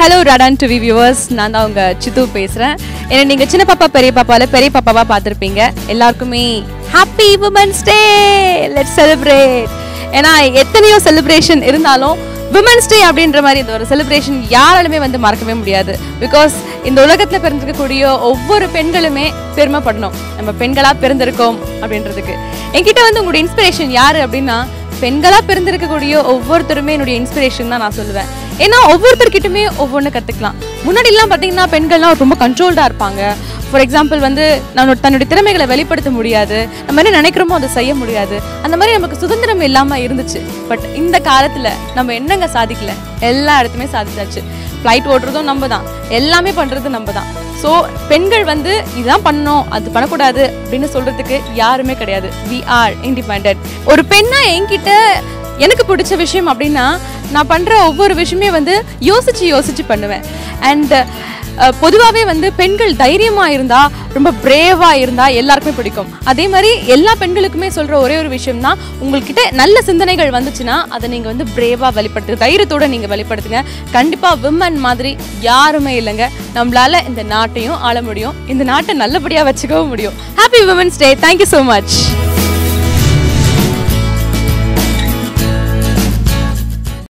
Hello Radaan TV viewers நான் தான் உங்கள் சித்து பேசுகிறேன் ஏன்னா நீங்கள் சின்ன பாப்பா பெரிய பாப்பாவில் பெரிய பாப்பாவாக பார்த்துருப்பீங்க. எல்லாருக்குமே happy women's day let celebrate ஏன்னா எத்தனையோ செலிப்ரேஷன் இருந்தாலும் விமன்ஸ் டே அப்படின்ற மாதிரி இந்த ஒரு செலிப்ரேஷன் யாராலுமே வந்து மறக்கவே முடியாது. பிகாஸ் இந்த உலகத்தில் பிறந்திருக்கக்கூடிய ஒவ்வொரு பெண்களுமே பெருமைப்படணும். நம்ம பெண்களாக பிறந்திருக்கோம் அப்படின்றதுக்கு. என்கிட்ட வந்து உங்களுடைய இன்ஸ்பிரேஷன் யார் அப்படின்னா பெண்களாக பிறந்திருக்கக்கூடிய ஒவ்வொருத்தருமே என்னுடைய இன்ஸ்பிரேஷன் தான் நான் சொல்லுவேன். ஏன்னா ஒவ்வொருத்தர்கிட்டயுமே ஒவ்வொன்று கற்றுக்கலாம் முன்னாடிலாம் பார்த்தீங்கன்னா பெண்கள்லாம் ரொம்ப கண்ட்ரோல்டாக இருப்பாங்க. ஃபார் எக்ஸாம்பிள் வந்து நம்மளோட தன்னுடைய திறமைகளை வெளிப்படுத்த முடியாது. நம்ம என்ன நினைக்கிறோமோ அதை செய்ய முடியாது. அந்த மாதிரி நமக்கு சுதந்திரம் இல்லாமல் இருந்துச்சு. பட் இந்த காலத்தில் நம்ம என்னங்க சாதிக்கல? எல்லா இடத்துமே சாதிச்சாச்சு. ஃப்ளைட் ஓட்டுறதும் நம்ம தான் எல்லாமே பண்ணுறது நம்ம தான் ஸோ பெண்கள் வந்து இதுதான் பண்ணணும் அது பண்ணக்கூடாது அப்படின்னு சொல்கிறதுக்கு யாருமே கிடையாது. வி ஆர் இண்டிபெண்ட் ஒரு பெண்ணாக என்கிட்ட எனக்கு பிடிச்ச விஷயம் அப்படின்னா நான் பண்ணுற ஒவ்வொரு விஷயமே வந்து யோசித்து யோசித்து பண்ணுவேன். அண்ட் பொதுவாகவே வந்து பெண்கள் தைரியமாக இருந்தால் ரொம்ப பிரேவாக இருந்தால் எல்லாருக்குமே பிடிக்கும். அதே மாதிரி எல்லா பெண்களுக்குமே சொல்கிற ஒரே ஒரு விஷயம் தான் உங்கள்கிட்ட நல்ல சிந்தனைகள் வந்துச்சுன்னா அதை நீங்கள் வந்து பிரேவாக வெளிப்படுத்துங்க தைரியத்தோட நீங்கள் வெளிப்படுத்துங்க. கண்டிப்பாக விமன் மாதிரி யாருமே இல்லைங்க. நம்மளால இந்த நாட்டையும் ஆள முடியும். இந்த நாட்டை நல்லபடியாக வச்சுக்கவும் முடியும். Happy women's day thank you so much